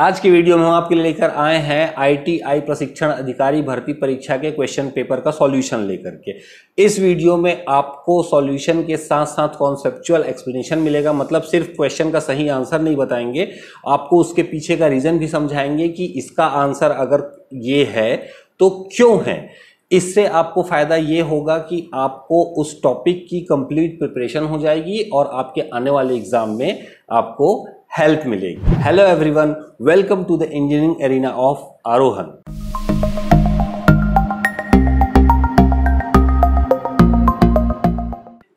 आज की वीडियो में हम आपके लिए लेकर आए हैं आईटीआई प्रशिक्षण अधिकारी भर्ती परीक्षा के क्वेश्चन पेपर का सॉल्यूशन लेकर के। इस वीडियो में आपको सॉल्यूशन के साथ साथ कॉन्सेप्चुअल एक्सप्लेनेशन मिलेगा। मतलब सिर्फ़ क्वेश्चन का सही आंसर नहीं बताएँगे। आपको उसके पीछे का रीजन भी समझाएँगे कि इसका आंसर अगर ये है तो क्यों है? इससे आपको फ़ायदा ये होगा कि आपको उस टॉपिक की कंप्लीट प्रिपरेशन हो जाएगी और आपके आने वाले एग्ज़ाम में आपको हेल्प मिलेगी। Hello everyone welcome to the engineering arena of Arohan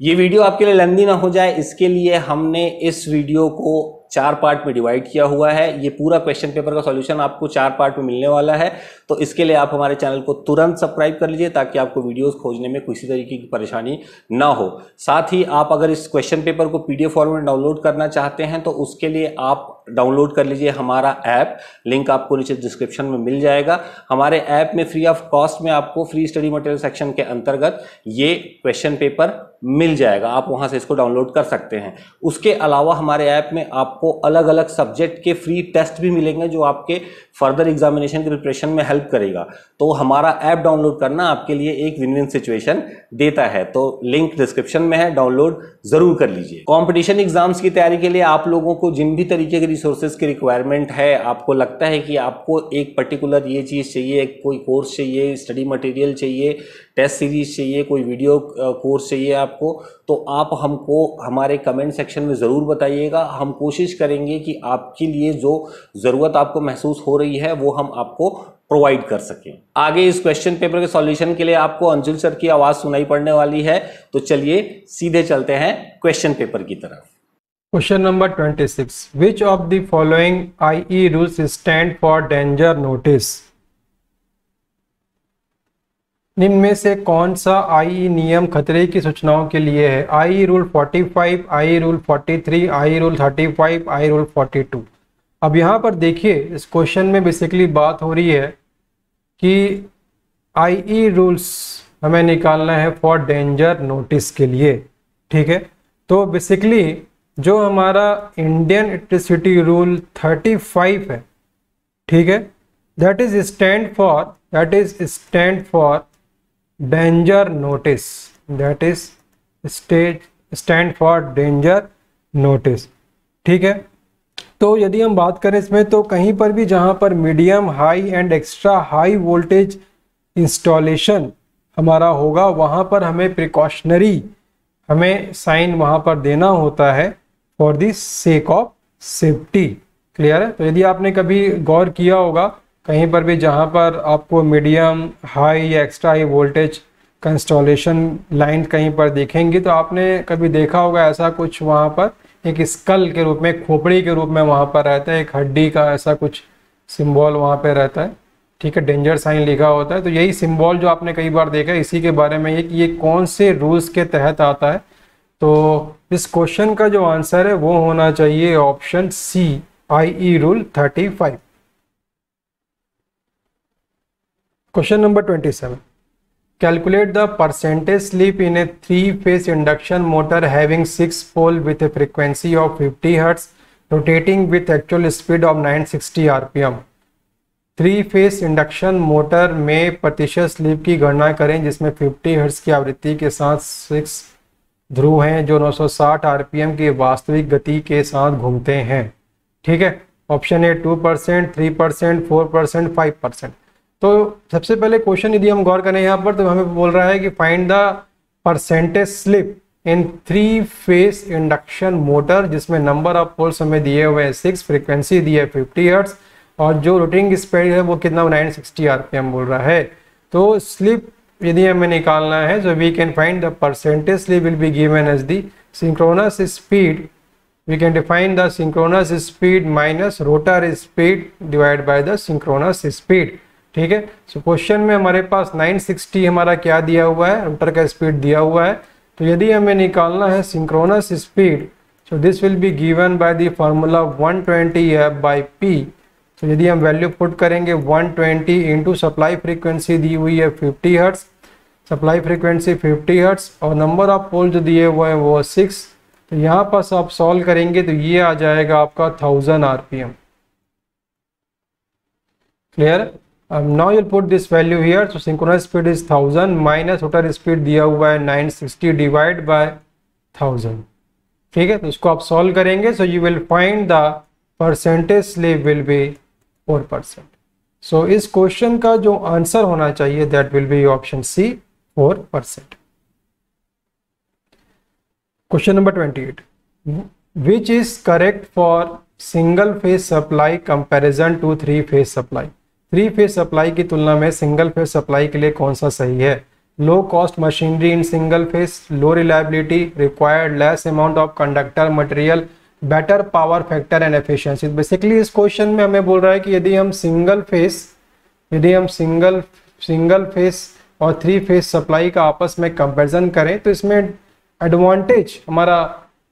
ये वीडियो आपके लिए लंबी ना हो जाए, इसके लिए हमने इस वीडियो को चार पार्ट में डिवाइड किया हुआ है। ये पूरा क्वेश्चन पेपर का सॉल्यूशन आपको चार पार्ट में मिलने वाला है। तो इसके लिए आप हमारे चैनल को तुरंत सब्सक्राइब कर लीजिए ताकि आपको वीडियोस खोजने में किसी तरीके की परेशानी ना हो। साथ ही आप अगर इस क्वेश्चन पेपर को पीडीएफ फॉर्म में डाउनलोड करना चाहते हैं तो उसके लिए आप डाउनलोड कर लीजिए हमारा ऐप लिंक आपको नीचे डिस्क्रिप्शन में मिल जाएगा। हमारे ऐप में फ्री ऑफ़ कॉस्ट में आपको फ्री स्टडी मटेरियल सेक्शन के अंतर्गत ये क्वेश्चन पेपर मिल जाएगा। आप वहाँ से इसको डाउनलोड कर सकते हैं। उसके अलावा हमारे ऐप में आपको अलग अलग सब्जेक्ट के फ्री टेस्ट भी मिलेंगे, जो आपके फर्दर एग्जामिनेशन के प्रिपरेशन में हेल्प करेगा। तो हमारा ऐप डाउनलोड करना आपके लिए एक विन विन सिचुएशन देता है। तो लिंक डिस्क्रिप्शन में है डाउनलोड ज़रूर कर लीजिए। कंपटीशन एग्ज़ाम्स की तैयारी के लिए आप लोगों को जिन भी तरीके के रिसोर्सेज की रिक्वायरमेंट है, आपको लगता है कि आपको एक पर्टिकुलर ये चीज़ चाहिए, कोई कोर्स चाहिए स्टडी मटेरियल चाहिए टेस्ट सीरीज़ चाहिए, कोई वीडियो कोर्स चाहिए आपको तो आप हमको, हमारे कमेंट सेक्शन में ज़रूर बताइएगा। हम कोशिश करेंगे कि आपके लिए जो ज़रूरत आपको महसूस हो रही है, वो हम आपको प्रोवाइड कर सकें। आगे इस क्वेश्चन पेपर के सॉल्यूशन के लिए आपको अंजुल सर की आवाज़ सुनाई पड़ने वाली है। तो चलिए सीधे चलते हैं क्वेश्चन पेपर की तरफ़। Question number 26 which of the following IE rules stand for danger notice निम्न में से कौन सा आई नियम खतरे की सूचनाओं के लिए है? I rule 45, I rule 43, I rule 35, I rule 42। अब यहाँ पर देखिए इस क्वेश्चन में बेसिकली बात हो रही है कि आईई रूल्स हमें निकालना है फॉर डेंजर नोटिस के लिए, ठीक है? तो बेसिकली जो हमारा इंडियन इलेक्ट्रिसिटी रूल 35 है, ठीक है? That is stand for that is stand for danger notice that is stage stand for danger notice ठीक है? तो यदि हम बात करें इसमें तो कहीं पर भी जहाँ पर medium, high and extra high voltage installation हमारा होगा, वहाँ पर हमें प्रिकॉशनरी हमें साइन वहाँ पर देना होता है for the sake of safety clear है? तो यदि आपने कभी गौर किया होगा, कहीं पर भी जहाँ पर आपको मीडियम, हाई या एक्स्ट्रा हाई वोल्टेज का इंस्टॉलेशन लाइन कहीं पर देखेंगी तो आपने कभी देखा होगा ऐसा कुछ वहाँ पर एक स्कल के रूप में खोपड़ी के रूप में वहाँ पर रहता है, एक हड्डी का ऐसा कुछ सिंबल वहाँ पर रहता है। ठीक है, डेंजर साइन लिखा होता है। तो यही सिंबल जो आपने कई बार देखा इसी के बारे में ये कि ये कौन से रूल्स के तहत आता है? तो इस क्वेश्चन का जो आंसर है, वो होना चाहिए option C I E rule thirty five question number twenty 27. Calculate the percentage slip in a three phase induction motor having six pole with a frequency of fifty hertz rotating with actual speed of nine sixty R P M three phase induction motor में प्रतिशत slip की गणना करें, जिसमें fifty hertz की आवृत्ति के साथ सिक्स ध्रुव हैं, जो नौ सौ साठ आर पी एम की वास्तविक गति के साथ घूमते हैं। ठीक है? Option A two percent three percent four percent five percent तो सबसे पहले क्वेश्चन यदि हम गौर करें यहाँ पर तो हमें बोल रहा है कि find the percentage slip in three phase induction motor जिसमें नंबर ऑफ़ पोल्स हमें दिए हुए हैं सिक्स फ्रीक्वेंसी दी है फिफ्टी हर्ट्स और जो रोटिंग स्पीड है वो कितना नाइन सिक्सटी आरपीएम बोल रहा है। तो स्लिप यदि हमें निकालना है तो we can find the percentage slip will be given as the synchronous speed we can define the synchronous speed minus rotor speed divided by the synchronous speed. ठीक है? सो क्वेश्चन में हमारे पास 960 हमारा क्या दिया हुआ है? रोटर का स्पीड दिया हुआ है। तो यदि हमें निकालना है synchronous speed so this will be given by the formula 120 twenty F by P तो यदि हम वैल्यू पुट करेंगे 120 ट्वेंटी सप्लाई फ्रीक्वेंसी दी हुई है 50 हर्ट्स सप्लाई फ्रीक्वेंसी 50 हर्ट्स और नंबर ऑफ़ पोल जो दिए हुए हैं वो सिक्स तो यहाँ पर आप सॉल्व करेंगे तो ये आ जाएगा आपका thousand RPM clear? Um, now you'll put this value here. So synchronous speed is 1000 minus rotor speed दिया हुआ है 960 divide by 1000 ठीक है? तो इसको आप सॉल्व करेंगे so you will find the percentage slip will be four percent सो इस क्वेश्चन का जो आंसर होना चाहिए that will be option C four percent question number twenty eight which is correct for single phase supply comparison to three phase supply three phase supply की तुलना में single phase supply के लिए कौन सा सही है? Low cost machinery in single phase low reliability required less amount of conductor material better power factor and efficiency basically इस क्वेश्चन में हमें बोल रहा है कि यदि हम सिंगल फेस यदि हम सिंगल सिंगल फेस और थ्री फेस सप्लाई का आपस में कंपैरिजन करें तो इसमें एडवांटेज हमारा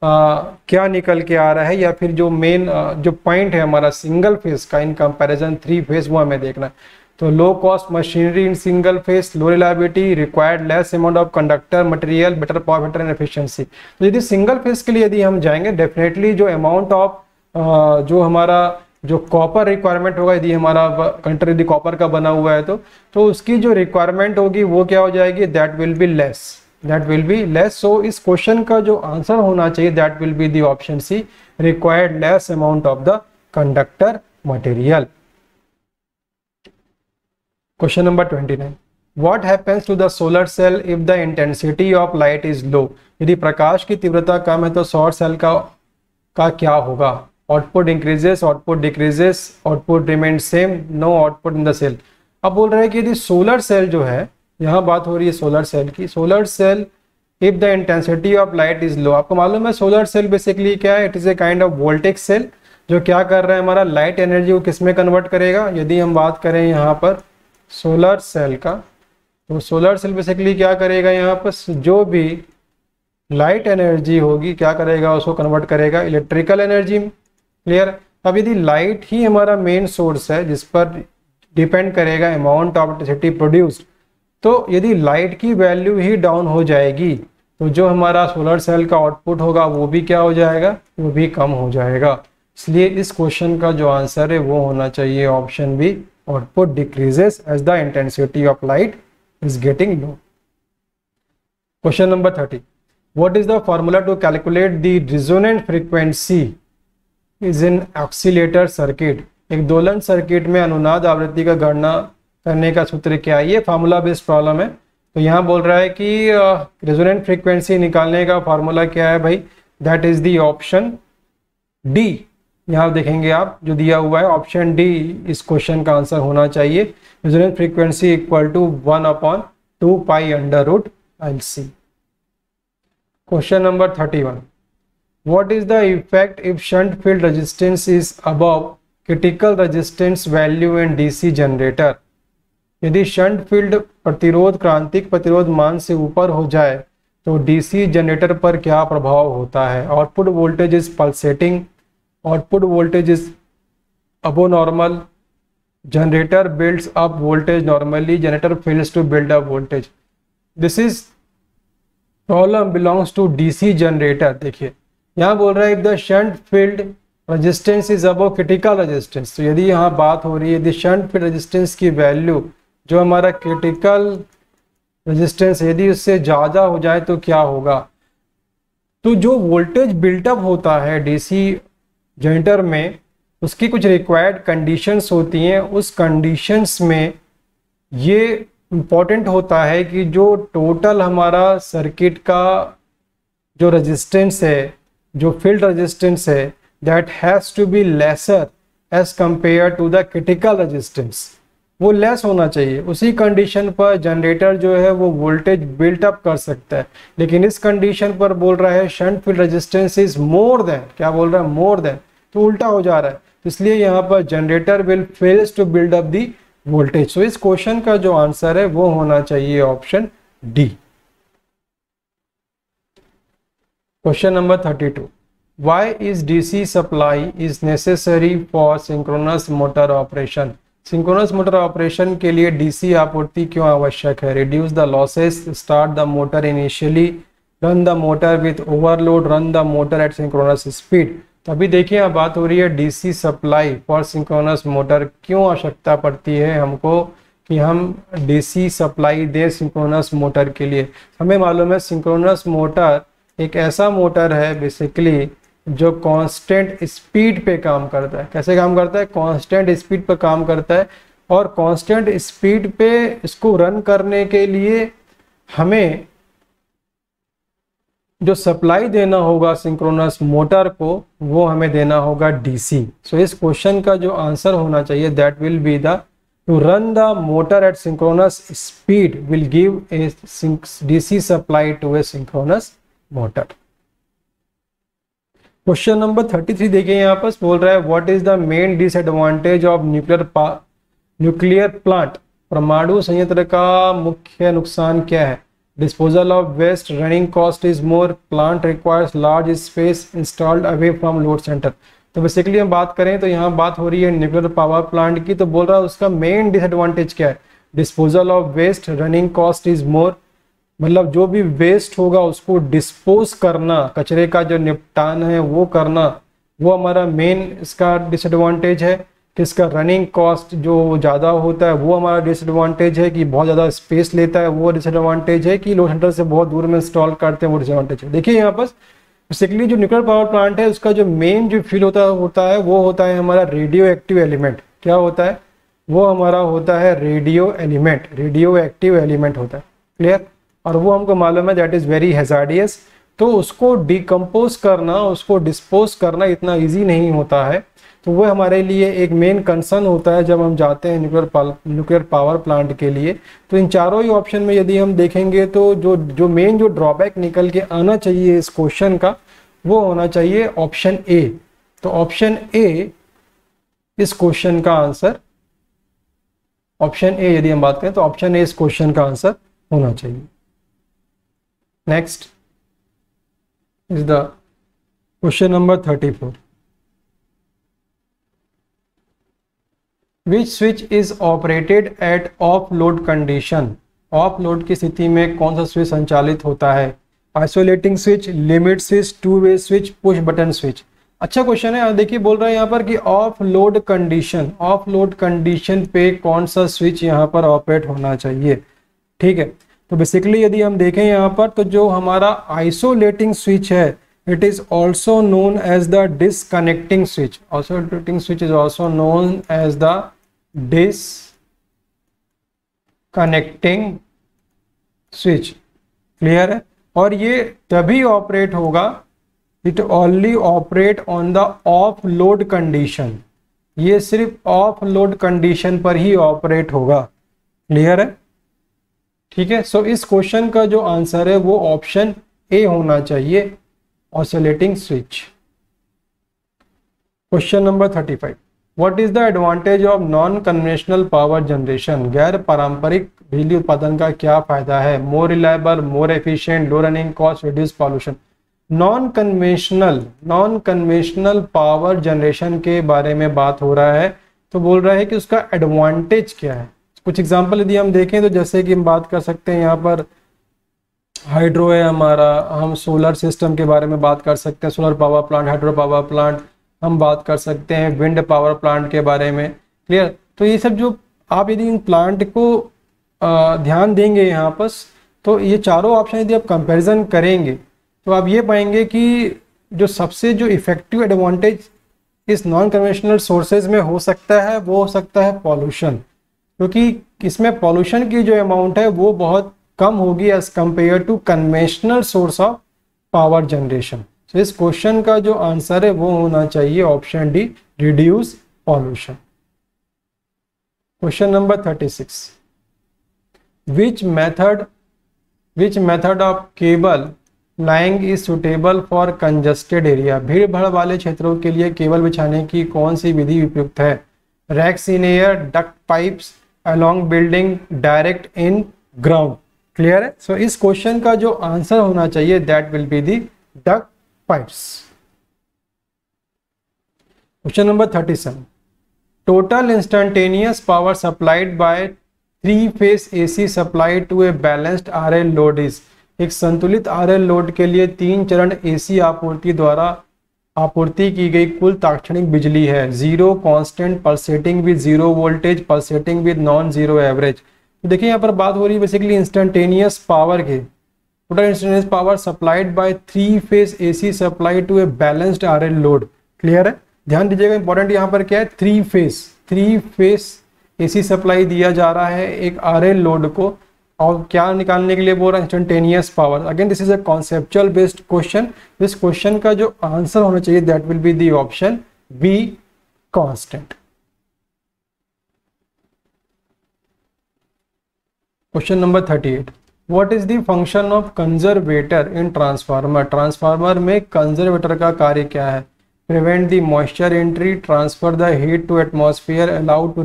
क्या निकल के आ रहा है या फिर जो मेन जो पॉइंट है हमारा सिंगल फेस का, इन कंपैरिजन थ्री फ़ेज़ वो हमें देखना है। तो low cost machinery in single phase low reliability required less amount of conductor material better power better and efficiency तो यदि सिंगल फ़ेज़ के लिए यदि हम जाएँगे डेफिनेटली जो अमाउंट ऑफ़ जो हमारा, जो कॉपर रिक्वायरमेंट होगा, यदि हमारा कंटर यदि कॉपर का बना हुआ है तो तो उसकी जो रिक्वायरमेंट होगी वो क्या हो जाएगी? That will be less that will be less so इस क्वेश्चन का जो आंसर होना चाहिए that will be the option C required less amount of the conductor material question number 29 what happens to the solar cell if the intensity of light is low? यदि प्रकाश की तीव्रता कम है तो सौर सेल का का क्या होगा? Output increases output decreases output remain same no output in the cell अब बोल रहे हैं कि यदि सोलर सेल जो है यहाँ बात हो रही है सोलर सेल की। Solar cell if the intensity of light is low आपको मालूम है सोलर सेल बेसिकली क्या है? It is a kind of voltage cell जो क्या कर रहा है हमारा लाइट एनर्जी को किसमें कन्वर्ट करेगा? यदि हम बात करें यहाँ पर सोलर सेल का तो सोलर सेल बेसिकली क्या करेगा यहाँ पर? जो भी लाइट एनर्जी होगी, क्या करेगा? उसको कन्वर्ट करेगा इलेक्ट्रिकल एनर्जी क्लियर अब यदि लाइट ही हमारा मेन सोर्स है, जिस पर डिपेंड करेगा अमाउंट ऑफ़ इलेक्ट्रिसिटी प्रोड्यूस्ड तो यदि लाइट की वैल्यू ही डाउन हो जाएगी तो जो हमारा सोलर सेल का आउटपुट होगा, वो भी क्या हो जाएगा? वो भी कम हो जाएगा। इसलिए इस क्वेश्चन का जो आंसर है, वो होना चाहिए। Option B output decreases as the intensity of light is getting low question number thirty what is the formula to calculate the resonant frequency is in oscillator circuit. एक दोलन सर्किट में अनुनाद आवृत्ति का गणना करने का सूत्र क्या है? ये फार्मूला बेस्ड प्रॉब्लम है। तो यहाँ बोल रहा है कि रेजोनेंट फ्रीक्वेंसी निकालने का फार्मूला क्या है भाई? That is the option D यहाँ देखेंगे आप, जो दिया हुआ है ऑप्शन डी इस क्वेश्चन का आंसर होना चाहिए। Resonant frequency equal to one upon two pi under root L C question number thirty one what is the effect if shunt field resistance is above critical resistance value in DC generator? यदि shunt field प्रतिरोध क्रांतिक प्रतिरोध मान से ऊपर हो जाए तो डीसी जनरेटर पर क्या प्रभाव होता है? Output voltage is pulsating, output voltage is above normal generator builds up voltage normally, generator fails to build up voltage. This is problem belongs to DC generator. देखिए, यहाँ बोल रहा है, if the shunt field resistance is above critical resistance तो यदि यहाँ बात हो रही है, यदि शंट फ़ील्ड रेजिस्टेंस की वैल्यू जो हमारा क्रिटिकल रेजिस्टेंस यदि उससे ज़्यादा हो जाए तो क्या होगा? तो जो वोल्टेज बिल्टअप होता है डीसी जनरेटर में, उसकी कुछ रिक्वायर्ड कंडीशंस होती हैं। उस कंडीशंस में ये इंपॉर्टेंट होता है कि जो टोटल हमारा सर्किट का जो रेजिस्टेंस है, जो फ़ील्ड रेजिस्टेंस है that has to be lesser as compare to the critical resistance वो लेस होना चाहिए। उसी कंडीशन पर जनरेटर जो है वो वोल्टेज बिल्ट अप कर सकता है। लेकिन इस कंडीशन पर बोल रहा है shunt field resistance is more than क्या बोल रहा है? मोर देन तो उल्टा हो जा रहा है। तो इसलिए यहाँ पर generator will fails to build up the voltage so इस क्वेश्चन का जो आंसर है, वो होना चाहिए option D question number thirty two why is DC supply is necessary for synchronous motor operation synchronous motor operation के लिए डीसी आपूर्ति क्यों आवश्यक है? Reduce the losses start the motor initially run the motor with overload run the motor at synchronous speed तो अभी देखिए, यहाँ बात हो रही है DC supply for synchronous motor क्यों आवश्यकता पड़ती है हमको कि हम डीसी सप्लाई दें सिंक्रोनस मोटर के लिए। हमें मालूम है सिंक्रोनस मोटर एक ऐसा मोटर है बेसिकली जो कांस्टेंट स्पीड पे काम करता है। कैसे काम करता है? कांस्टेंट स्पीड पर काम करता है और कांस्टेंट स्पीड पे इसको रन करने के लिए हमें जो सप्लाई देना होगा सिंक्रोनस मोटर को वो हमें देना होगा डीसी सो so, इस क्वेश्चन का जो आंसर होना चाहिए that will be the to run the motor at synchronous speed will give a DC supply to a synchronous motor question number thirty three देखिए यहाँ पर बोल रहा है what is the main disadvantage of nuclear nuclear plant परमाणु संयंत्र का मुख्य नुकसान क्या है? Disposal of waste running cost is more plant requires large space installed away from load centre तो बेसिकली हम बात करें तो यहाँ बात हो रही है न्यूक्लियर पावर प्लांट की तो बोल रहा है उसका मेन डिसएडवांटेज क्या है? Disposal of waste running cost is more मतलब जो भी वेस्ट होगा उसको डिस्पोज करना, कचरे का जो निपटान है वो करना, वो हमारा मेन इसका डिसएडवांटेज है कि इसका रनिंग कॉस्ट जो ज़्यादा होता है, वो हमारा डिसएडवांटेज है कि बहुत ज़्यादा स्पेस लेता है, वो डिसएडवांटेज है कि लो सेंटर से बहुत दूर में इंस्टॉल करते हैं, वो डिसएडवांटेज है। देखिए यहाँ पर बेसिकली जो न्यूक्लियर पावर प्लांट है, उसका जो मेन जो फील होता होता है, वो होता है हमारा रेडियो एक्टिव एलिमेंट क्या होता है? वो हमारा होता है radio element radio active element होता है। क्लियर और वो हमको मालूम है दैट इज़ वेरी हेजार्डियस तो उसको डिकम्पोज करना, उसको डिस्पोज करना इतना ईजी नहीं होता है। तो वह हमारे लिए एक मेन कंसर्न होता है जब हम जाते हैं न्यूक्लियर न्यूक्लियर पावर प्लांट के लिए। तो इन चारों ही ऑप्शन में यदि हम देखेंगे तो जो जो मेन जो ड्रॉबैक निकल के आना चाहिए इस क्वेश्चन का, वो होना चाहिए ऑप्शन ए तो ऑप्शन ए इस क्वेश्चन का आंसर ऑप्शन ए यदि हम बात करें तो ऑप्शन ए इस क्वेश्चन का आंसर होना चाहिए। Next is the question number thirty four which switch is operated at off load condition off load की स्थिति में कौन सा स्विच संचालित होता है? Isolating switch limit switch two way switch push button switch अच्छा क्वेश्चन है। देखिए, बोल रहा है यहाँ पर कि off load condition off load condition पे कौन सा स्विच यहाँ पर ऑपरेट होना चाहिए? ठीक है। तो बेसिकली यदि हम देखें यहाँ पर तो जो हमारा आइसोलेटिंग स्विच है, it is also known as the disconnecting switch. Oscillating switch is also known as the disconnecting switch clear है? और ये तभी ऑपरेट होगा it only operate on the off load condition ये सिर्फ़ ऑफ़ लोड कंडीशन पर ही ऑपरेट होगा. क्लियर है? ठीक है? सो so, इस क्वेश्चन का जो आंसर है वो ऑप्शन ए होना चाहिए oscillating switch. Question number 35. What is the advantage of non conventional power generation गैर पारंपरिक बिजली उत्पादन का क्या फ़ायदा है? More reliable more efficient low running cost reduce pollution non conventional non conventional power generation के बारे में बात हो रहा है तो बोल रहा है कि उसका एडवांटेज क्या है? कुछ एग्जांपल यदि हम देखें तो जैसे कि हम बात कर सकते हैं यहाँ पर हाइड्रो है हमारा, हम सोलर सिस्टम के बारे में बात कर सकते हैं solar power plant hydro power plant हम बात कर सकते हैं विंड पावर प्लांट के बारे में क्लियर तो ये सब जो आप यदि इन प्लांट को ध्यान देंगे यहाँ पर तो ये चारों ऑप्शन यदि आप कंपैरिजन करेंगे तो आप ये पाएँगे कि जो सबसे जो इफ़ेक्टिव एडवांटेज इस नॉन कन्वेंशनल सोर्सेज में हो सकता है, वो हो सकता है पॉल्यूशन क्योंकि इसमें पॉल्यूशन की जो अमाउंट है, वो बहुत कम होगी as compare to conventional source of power generation तो इस क्वेश्चन का जो आंसर है, वो होना चाहिए option D reduce pollution question number thirty six which method which method of cable laying is suitable for congested area भीड़ भाड़ वाले क्षेत्रों के लिए केबल बिछाने की कौन सी विधि उपयुक्त है? Racks duct pipes along building direct in ground clear है? सो so, इस क्वेश्चन का जो आंसर होना चाहिए that will be the duct pipes question number thirty seven total instantaneous power supplied by three phase AC supply to a balanced R L load is एक संतुलित R L load के लिए तीन चरण एसी आपूर्ति द्वारा आपूर्ति की गई कुल ताक्षणिक बिजली है। Zero constant pulsating with zero voltage pulsating with non zero average देखिए, यहाँ पर बात हो रही है बेसिकली इंस्टेंटेनियस पावर की। Total instantaneous power supplied by three phase AC supply to a balanced RL load clear है? ध्यान दीजिएगा इंपॉर्टेंट यहाँ पर क्या है? Three phase three phase AC supply दिया जा रहा है एक आरएल लोड को। और क्या निकालने के लिए बोल रहा है? Instantaneous power again this is a conceptual based question इस क्वेश्चन का जो आंसर होना चाहिए that will be the option B constant question number thirty eight what is the function of conservator in transformer transformer में conservator का कार्य क्या है? Prevent the moisture entry transfer the heat to atmosphere allow to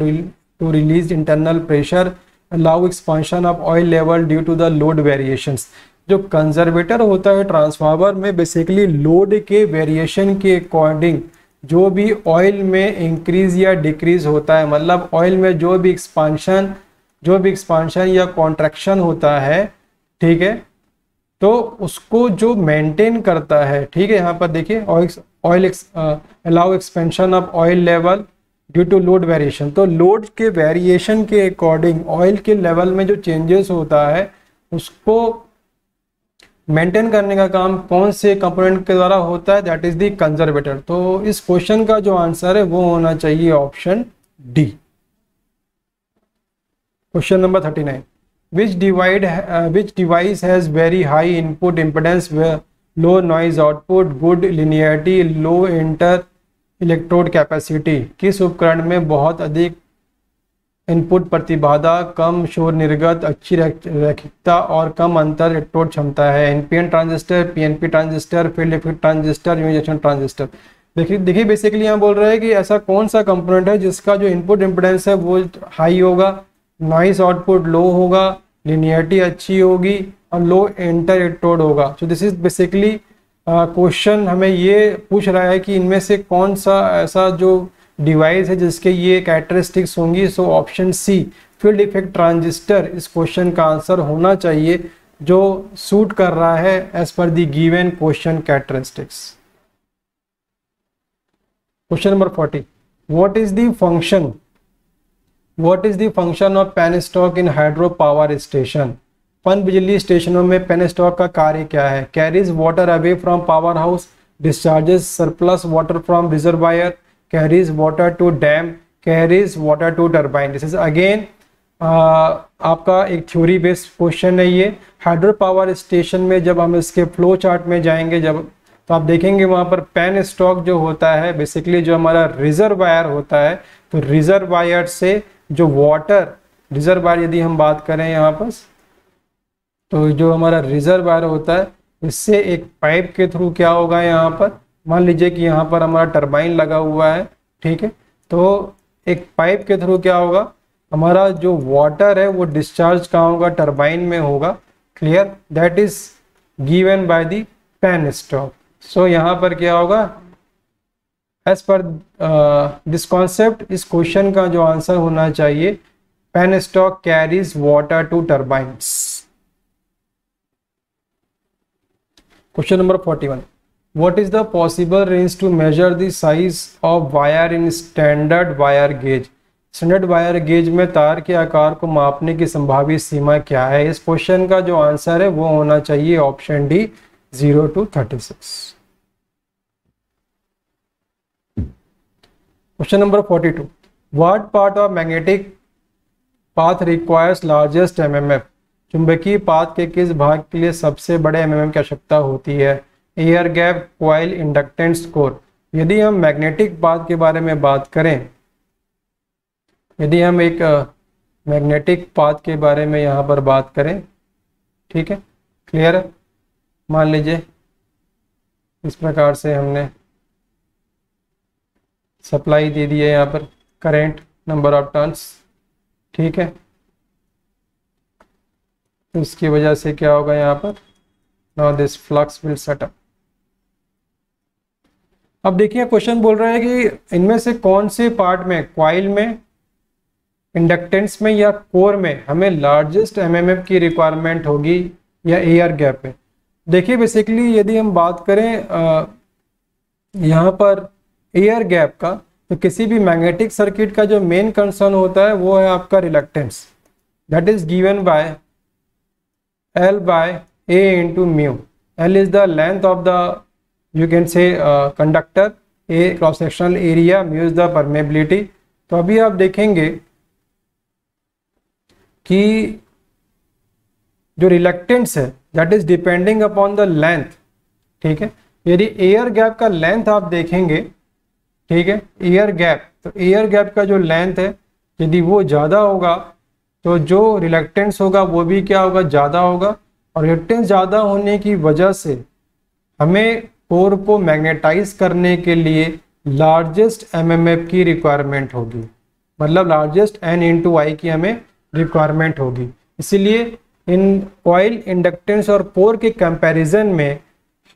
to release internal pressure allow expansion of oil level due to the load variations जो conservator होता है transformer में basically load के वेरिएशन के अकॉर्डिंग जो भी oil में increase या डिक्रीज होता है मतलब ऑयल में जो भी एक्सपांशन जो भी एक्सपांशन या कॉन्ट्रैक्शन होता है, ठीक है? तो उसको जो मेंटेन करता है, ठीक है? यहाँ पर देखिए oil allow expansion of oil level due to load variation तो लोड के वेरिएशन के अकॉर्डिंग ऑयल के लेवल में जो चेंजेस होता है, उसको मेंटेन करने का काम कौन से कंपोनेंट के द्वारा होता है? दैट इज़ दी कंजर्वेटर तो इस क्वेश्चन का जो आंसर है, वो होना चाहिए option D question number thirty nine which divide which device very high input impedance, where low noise output, good linearity, low inter electrode capacity किस उपकरण में बहुत अधिक इनपुट प्रतिबाधा, कम शोर निर्गत, अच्छी रैखिकता और कम अंतर इलेक्ट्रोड क्षमता है? NPN transistor PNP transistor field effect transistor unijunction transistor देखिए देखिए बेसिकली यहाँ बोल रहे हैं कि ऐसा कौन सा कंपोनेंट है जिसका जो इनपुट इम्पोर्टेंस है वो हाई होगा नॉइस आउटपुट लो होगा लिनियरिटी अच्छी होगी और लो इंटर इलेक्ट्रोड होगा। So this is basically question हमें ये पूछ रहा है कि इनमें से कौन सा ऐसा जो डिवाइस है जिसके ये कैरेक्टरिस्टिक्स होंगी so option C field effect transistor इस क्वेश्चन का आंसर होना चाहिए, जो सूट कर रहा है as per the given question characteristics question number forty what is the function what is the function of stock in hydro power station पन बिजली स्टेशनों में पेन स्टॉक का कार्य क्या है? Carries water away from power house discharges surplus water from reservoir carries water to dam carries water to turbine this is again आपका एक थ्योरी बेस्ड क्वेश्चन है ये। हाइड्रो पावर स्टेशन में जब हम इसके फ्लो चार्ट में जाएँगे, जब तो आप देखेंगे वहाँ पर पेन स्टॉक जो होता है बेसिकली जो हमारा रिजर्वायर होता है तो रिजर्वायर से जो वाटर रिजर्वायर यदि हम बात करें यहाँ पर तो जो हमारा रिजर्वायर होता है, इससे एक पाइप के थ्रू क्या होगा यहाँ पर? मान लीजिए कि यहाँ पर हमारा टरबाइन लगा हुआ है, ठीक है? तो एक पाइप के थ्रू क्या होगा? हमारा जो वाटर है, वो डिस्चार्ज कहाँ होगा? टरबाइन में होगा। Clear that is given by the penstock so यहाँ पर क्या होगा? एज पर दिस कॉन्सेप्ट इस क्वेश्चन का जो आंसर होना चाहिए penstock carries water to turbines question number 41 one what is the possible range to measure the size of wire in standard wire gauge standard wire gauge में तार के आकार को मापने की संभावित सीमा क्या है? इस क्वेश्चन का जो आंसर है, वो होना चाहिए option D zero to 36 question number forty two what part of magnetic path requires largest MMF चुंबकीय पाथ के किस भाग के लिए सबसे बड़े एमएमएम की आवश्यकता होती है? Air gap coil inductance core. यदि हम मैग्नेटिक पाथ के बारे में बात करें, यदि हम एक मैग्नेटिक पाथ के बारे में यहाँ पर बात करें, ठीक है? क्लियर मान लीजिए, इस प्रकार से हमने सप्लाई दे दी है यहाँ पर करेंट नंबर ऑफ़ टर्न्स ठीक है? इसकी वजह से क्या होगा यहाँ पर? Now this flux will setup अब देखिए क्वेश्चन बोल रहा है कि इनमें से कौन से पार्ट में क्वाइल में इंडक्टेंस में या कोर में हमें लार्जेस्ट एमएमएफ की रिक्वायरमेंट होगी या एयर गैप में? देखिए बेसिकली यदि हम बात करें यहाँ पर एयर गैप का तो किसी भी मैग्नेटिक सर्किट का जो मेन कंसर्न होता है, वो है आपका reluctance that is given by L by A into mu L is the length of the you can say conductor A cross sectional area mu is the permeability तो अभी आप देखेंगे कि जो रिलेक्टेंस है that is depending upon the length ठीक है? यदि एयर गैप का लेंथ आप देखेंगे, ठीक है? एयर गैप तो एयर गैप का जो लेंथ है, यदि वो ज़्यादा होगा तो जो रिलेक्टेंस होगा, वो भी क्या होगा? ज़्यादा होगा। और रिलेक्टेंस ज़्यादा होने की वजह से हमें कोर को मैग्नेटाइज करने के लिए लार्जेस्ट एमएमएफ की रिक्वायरमेंट होगी। मतलब लार्जेस्ट एन इंटू आई की हमें रिक्वायरमेंट होगी। इसीलिए इन ऑयल इंडक्टेंस और पोर के कंपैरिजन में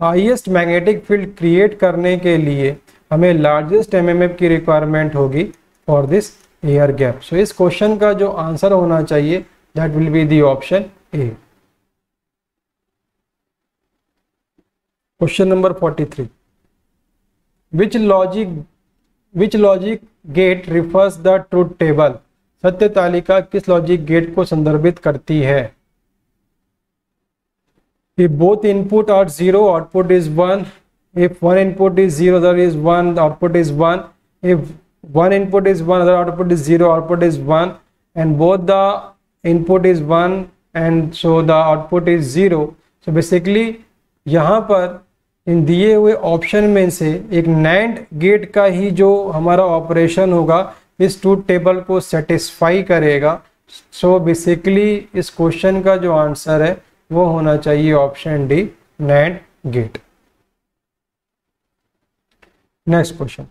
हाईएस्ट मैग्नेटिक फ़ील्ड क्रिएट करने के लिए हमें लार्जेस्ट एमएमएफ की रिक्वायरमेंट होगी for this air gap so इस क्वेश्चन का जो आंसर होना चाहिए that will be the option A question number 43 which logic which logic gate refers the truth table सत्य तालिका किस लॉजिक गेट को संदर्भित करती है? If both input are 0, output is 1. If one input is 0, other is 1, the output is 1. If one input is 1, other output is 0, output is 1. And both the input is 1 and so the output is 0. So basically यहाँ पर इन दिए हुए option में से एक NAND gate का ही जो हमारा ऑपरेशन होगा इस ट्रूथ टेबल को सेटिस्फाई करेगा सो so बेसिकली इस क्वेश्चन का जो आंसर है वो होना चाहिए option D NAND gate next question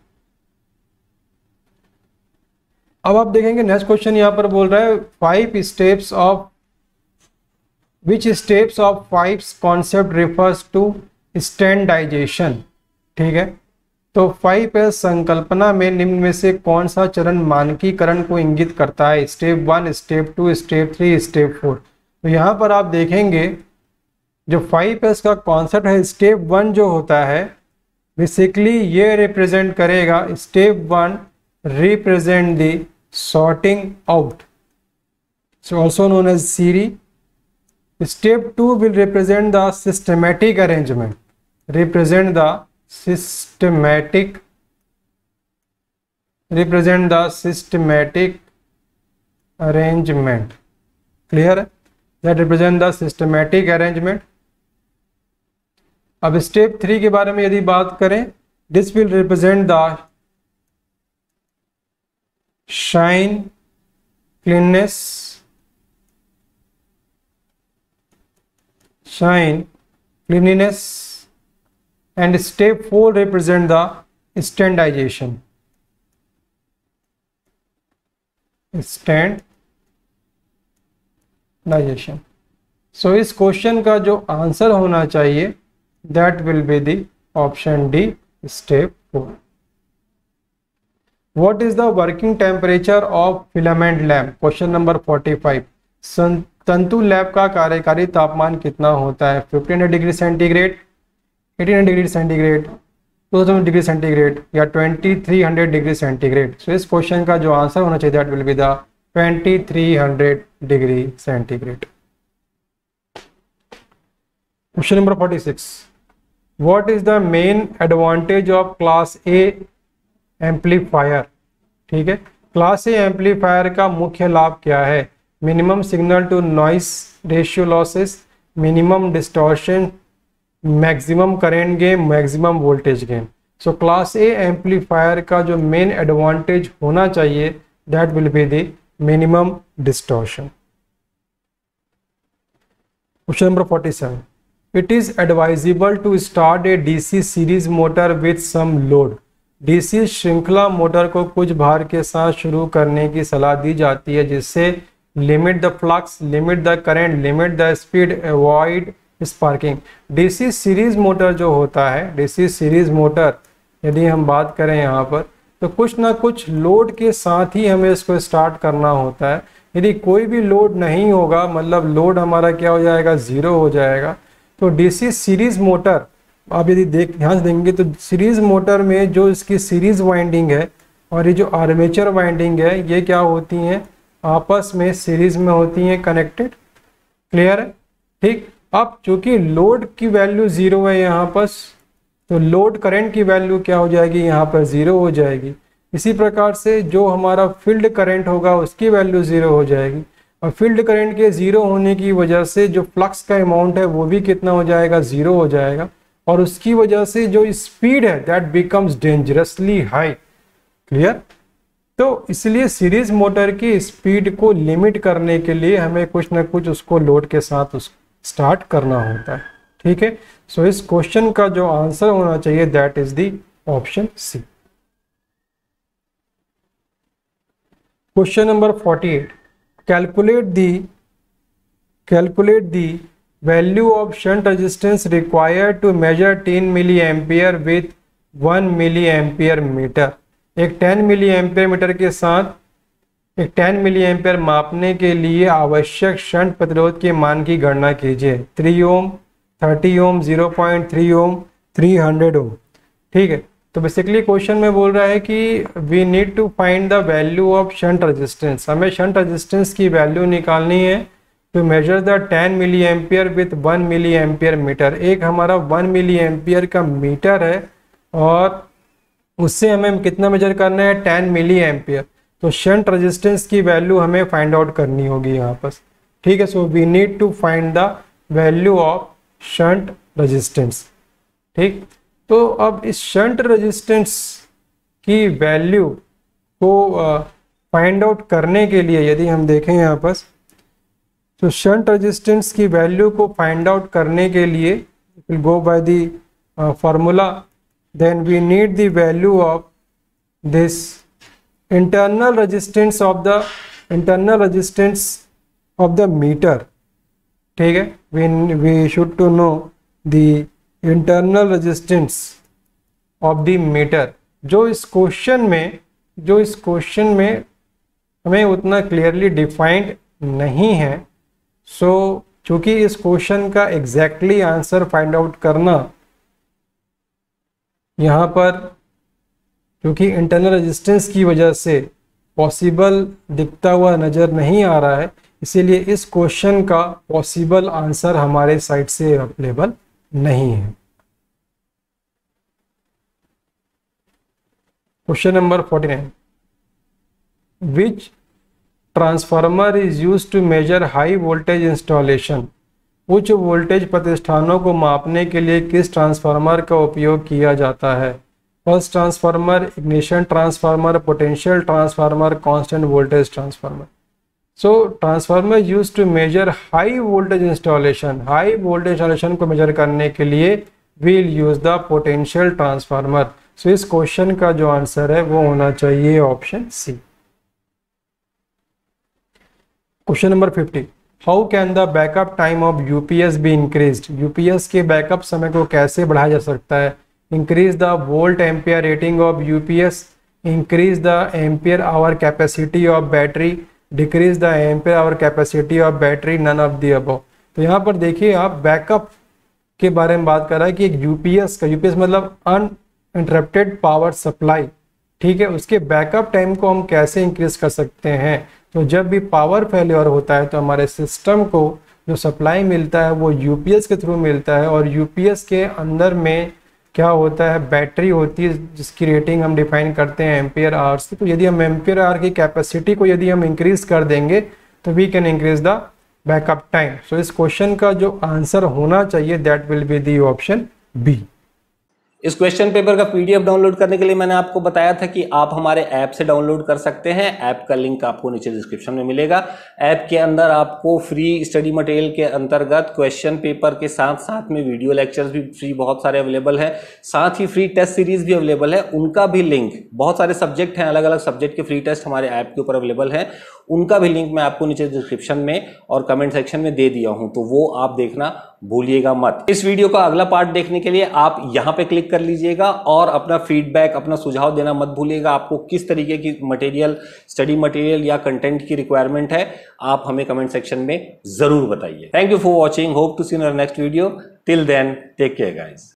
अब आप देखेंगे नेक्स्ट क्वेश्चन यहाँ पर बोल रहा है five steps of which steps of five concept refers to standardization ठीक है? तो फाइव एस संकल्पना में निम्न में से कौन सा चरण मानकीकरण को इंगित करता है? Step one step two step three step four तो यहाँ पर आप देखेंगे, जो फाइव एस का कॉन्सेप्ट है स्टेप वन जो होता है बेसिकली ये रिप्रेजेंट करेगा step one the sorting out so also known as Siri step two will represent the systematic arrangement represent the systematic represent the systematic arrangement clear है that represent the systematic arrangement. अब step three के बारे में यदि बात करें this will represent the shine cleanliness shine cleanliness. And step 4 represent the standardization. Stand डाइजेशन so इस क्वेश्चन का जो आंसर होना चाहिए that will be the option D step four what is the working temperature of filament lamp question number 45 तंतु lab का कार्यकारी तापमान कितना होता है? 1500 degree centigrade 1800 degree centigrade 2000 degree centigrade या 2300 डिग्री सेंटीग्रेड सो इस क्वेश्चन का जो आंसर होना चाहिए that will be the 2300 degree centigrade question number 46 what is the main advantage of class A amplifier? ठीक है क्लास ए एम्पलीफायर का मुख्य लाभ क्या है minimum signal to noise ratio losses minimum distortion maximum current gain maximum voltage gain so class A amplifier का जो main advantage होना चाहिए that will be the minimum distortion. Question number 47. It is advisable to start a DC series motor with some load. DC श्रृंखला motor को कुछ भार के साथ शुरू करने की सलाह दी जाती है, जिससे limit the flux limit the current limit the speed avoid sparking DC series motor जो होता है, डीसी सीरीज़ मोटर यदि हम बात करें यहाँ पर तो कुछ ना कुछ लोड के साथ ही हमें इसको स्टार्ट करना होता है। यदि कोई भी लोड नहीं होगा मतलब लोड हमारा क्या हो जाएगा? ज़ीरो हो जाएगा। तो डीसी सीरीज़ मोटर आप यदि देख, ध्यान देंगे तो सीरीज़ मोटर में जो इसकी सीरीज़ वाइंडिंग है और ये जो आर्मेचर वाइंडिंग है, ये क्या होती हैं? आपस में सीरीज़ में होती हैं कनेक्टेड क्लियर है? ठीक? अब चूँकि लोड की वैल्यू ज़ीरो है यहाँ पर तो लोड करंट की वैल्यू क्या हो जाएगी? यहाँ पर ज़ीरो हो जाएगी। इसी प्रकार से जो हमारा फ़ील्ड करंट होगा, उसकी वैल्यू ज़ीरो हो जाएगी। और फ़ील्ड करंट के ज़ीरो होने की वजह से जो फ्लक्स का अमाउंट है, वो भी कितना हो जाएगा? ज़ीरो हो जाएगा। और उसकी वजह से जो स्पीड है that becomes dangerously high clear तो इसलिए सीरीज़ मोटर की स्पीड को लिमिट करने के लिए हमें कुछ ना कुछ उसको लोड के साथ उस स्टार्ट करना होता है। ठीक है? सो इस क्वेश्चन का जो आंसर होना चाहिए that is the option C question number 48 calculate the calculate the value of shunt resistance required to measure 10 milliampere with 1 milliampere meter. एक 10 milliampere मीटर के साथ, एक 10 milliampere मापने के लिए आवश्यक शंट प्रतिरोध के मान की गणना कीजिए। 3 ओम 30 ओम 0.3 ओम 300 ओम ठीक है? तो बेसिकली क्वेश्चन में बोल रहा है कि we need to find the value of shunt resistance हमें शंट रेजिस्टेंस की वैल्यू निकालनी है। To measure the 10 milliampere with 1 milliampere meter एक हमारा 1 मिली एम्पियर का मीटर है और उससे हमें कितना मेजर करना है? 10 मिली एम्पियर तो शंट रेजिस्टेंस की वैल्यू हमें फाइंड आउट करनी होगी यहाँ पर। ठीक है so we need to find the value of shunt resistance ठीक? तो अब इस शंट रेजिस्टेंस की वैल्यू को फाइंड आउट करने के लिए यदि हम देखें यहाँ पर तो शंट रेजिस्टेंस की वैल्यू को फाइंड आउट करने के लिए go by the formula then we need the value of this internal resistance of the internal resistance of the meter ठीक है? We we should to know the internal resistance of the meter जो इस question में, जो इस question में हमें उतना क्लियरली डिफाइंड नहीं है सो so, चूँकि इस क्वेश्चन का एग्जैक्टली आंसर फाइंड आउट करना यहाँ पर क्योंकि इंटरनल रेजिस्टेंस की वजह से पॉसिबल दिखता हुआ नज़र नहीं आ रहा है इसीलिए इस क्वेश्चन का पॉसिबल आंसर हमारे साइड से अवेलेबल नहीं है। Question number forty nine which transformer is use to measure high voltage installation उच्च वोल्टेज प्रतिष्ठानों को मापने के लिए किस ट्रांसफार्मर का उपयोग किया जाता है? First transformer ignition transformer potential transformer constant voltage transformer so transformer use to measure high voltage installation high voltage installation को मेजर करने के लिए we'll use the potential transformer so इस क्वेश्चन का जो आंसर है, वो होना चाहिए option C question number fifty how can the backup time of UPS be increase UPS के बैकअप समय को कैसे बढ़ाया जा सकता है? Increase the volt ampere rating of UPS increase the ampere hour capacity of battery decrease the ampere hour capacity of battery none of the above तो यहाँ पर देखिए आप बैकअप के बारे में बात कर रहा है कि एक यूपीएस का यूपीएस मतलब अन इंटरप्टेड पावर सप्लाई ठीक है? उसके बैकअप टाइम को हम कैसे इंक्रीज कर सकते हैं? तो जब भी पावर फेलियर होता है तो हमारे सिस्टम को जो सप्लाई मिलता है वो यूपीएस के थ्रू मिलता है और यूपीएस के अंदर में क्या होता है बैटरी होती है, जिसकी रेटिंग हम डिफाइन करते हैं एम्पियर आवर्स की। तो यदि हम एम्पियर आवर की कैपेसिटी को यदि हम इंक्रीज कर देंगे तो we can increase the backup time so इस क्वेश्चन का जो आंसर होना चाहिए that will be the option B इस क्वेश्चन पेपर का पीडीएफ डाउनलोड करने के लिए मैंने आपको बताया था कि आप हमारे ऐप से डाउनलोड कर सकते हैं। ऐप का लिंक आपको नीचे डिस्क्रिप्शन में मिलेगा। ऐप के अंदर आपको फ्री स्टडी मटेरियल के अंतर्गत क्वेश्चन पेपर के साथ साथ में वीडियो लेक्चर्स भी फ्री बहुत सारे अवेलेबल हैं। साथ ही फ्री टेस्ट सीरीज़ भी अवेलेबल है। उनका भी लिंक बहुत सारे सब्जेक्ट हैं अलग अलग सब्जेक्ट के फ्री टेस्ट हमारे ऐप के ऊपर अवेलेबल है। उनका भी लिंक मैं आपको नीचे डिस्क्रिप्शन में और कमेंट सेक्शन में दे दिया हूँ। तो वो आप देखना। भूलिएगा मत। इस वीडियो का अगला पार्ट देखने के लिए आप यहाँ पे क्लिक कर लीजिएगा और अपना फीडबैक अपना सुझाव देना मत भूलिएगा। आपको किस तरीके की मटेरियल स्टडी मटेरियल या कंटेंट की रिक्वायरमेंट है, आप हमें कमेंट सेक्शन में ज़रूर बताइए। Thank you for watching hope to see next video till then take care guys